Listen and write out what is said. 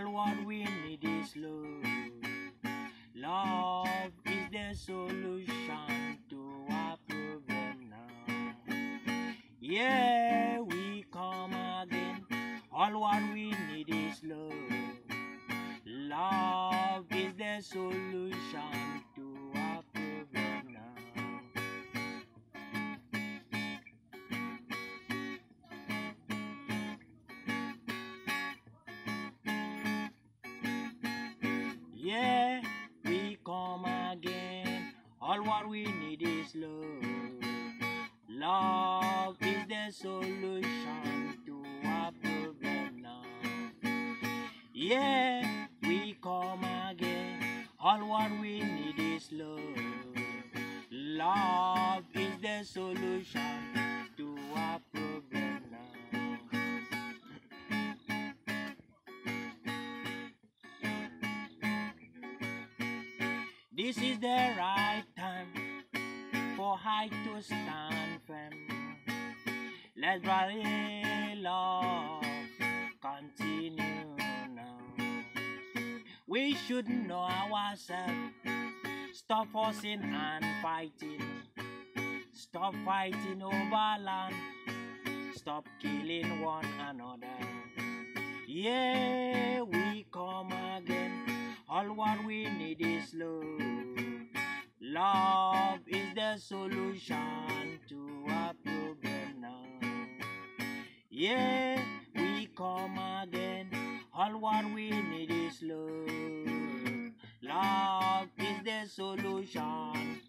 all what we need is love. Love is the solution to our problem now. Yeah, we come again. All what we need is love. Love is the solution. Yeah, we come again. All what we need is love. Love is the solution to our problem now. Yeah, we come again. All what we need is love. Love is the solution This is the right time for high to stand firm. Let's rally love, continue now. We should know ourselves. Stop fussing and fighting. Stop fighting over land. Stop killing one another. Yeah, Love is the solution to our problem now. Yeah, we come again. All what we need is love. Love is the solution